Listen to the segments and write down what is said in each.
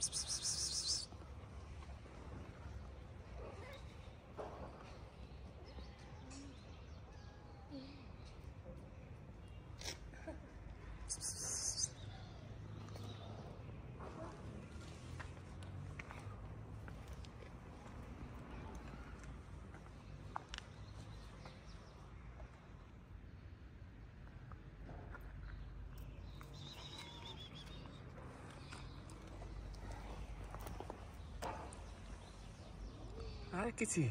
Psst, psst, psst. هاكتي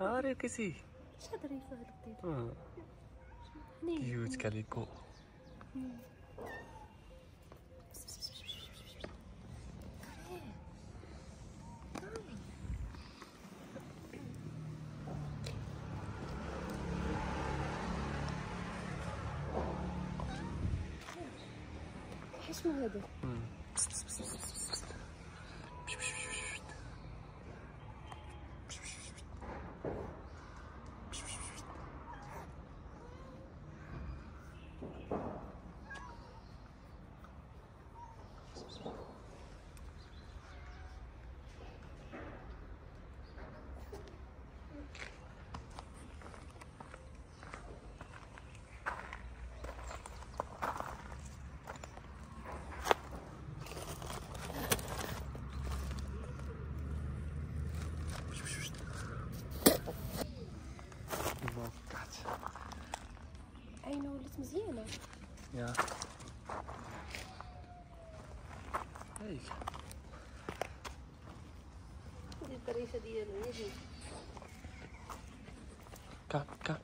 هاكتي شادري فهد كيوت كاليكو. اسمه هذا museum. Ja. Die Parisa die hier nu is. Kijk.